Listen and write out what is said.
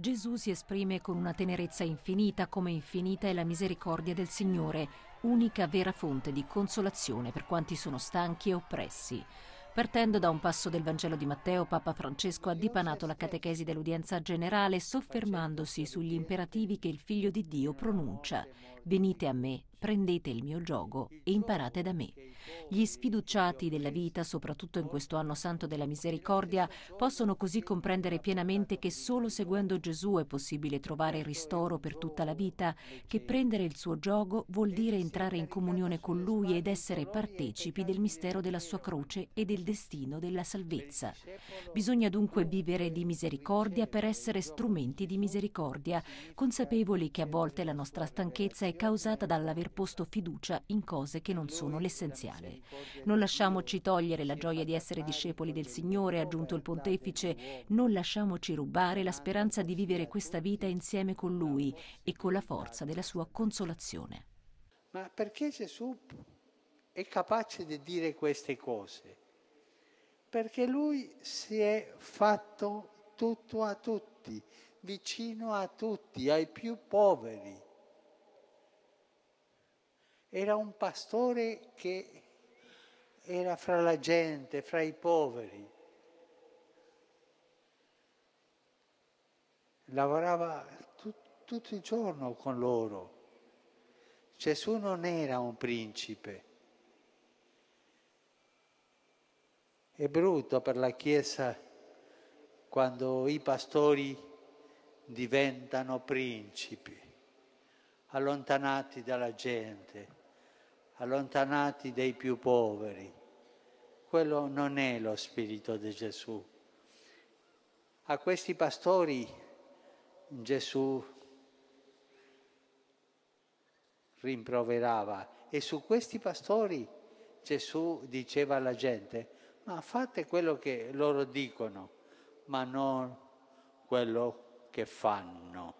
Gesù si esprime con una tenerezza infinita come infinita è la misericordia del Signore, unica vera fonte di consolazione per quanti sono stanchi e oppressi. Partendo da un passo del Vangelo di Matteo, Papa Francesco ha dipanato la catechesi dell'udienza generale soffermandosi sugli imperativi che il Figlio di Dio pronuncia. Venite a me, prendete il mio gioco e imparate da me. Gli sfiduciati della vita, soprattutto in questo anno santo della misericordia, possono così comprendere pienamente che solo seguendo Gesù è possibile trovare ristoro per tutta la vita, che prendere il suo gioco vuol dire entrare in comunione con Lui ed essere partecipi del mistero della sua croce e del destino della salvezza. Bisogna dunque vivere di misericordia per essere strumenti di misericordia, consapevoli che a volte la nostra stanchezza è causata dall'aver posto fiducia in cose che non sono l'essenziale. Non lasciamoci togliere la gioia di essere discepoli del Signore, ha aggiunto il pontefice, non lasciamoci rubare la speranza di vivere questa vita insieme con Lui e con la forza della sua consolazione. Ma perché Gesù è capace di dire queste cose? Perché Lui si è fatto tutto a tutti, vicino a tutti, ai più poveri era un pastore che era fra la gente, fra i poveri. Lavorava tut, tutto il giorno con loro. Gesù non era un principe. È brutto per la Chiesa quando i pastori diventano principi, allontanati dalla gente allontanati dai più poveri. Quello non è lo spirito di Gesù. A questi pastori Gesù rimproverava e su questi pastori Gesù diceva alla gente, ma fate quello che loro dicono, ma non quello che fanno.